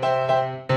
Música